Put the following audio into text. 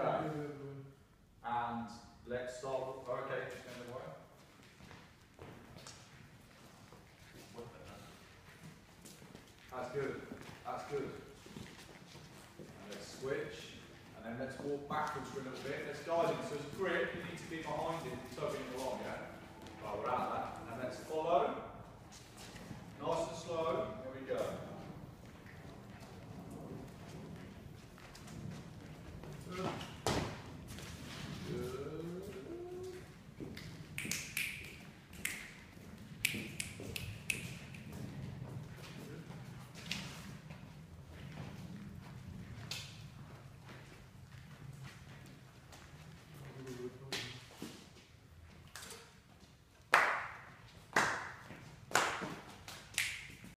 Okay. And let's start. Okay, just going. That's good. That's good. And let's switch. And then let's walk backwards for a little bit. Let's guide him. So it's grip, you need to be behind him,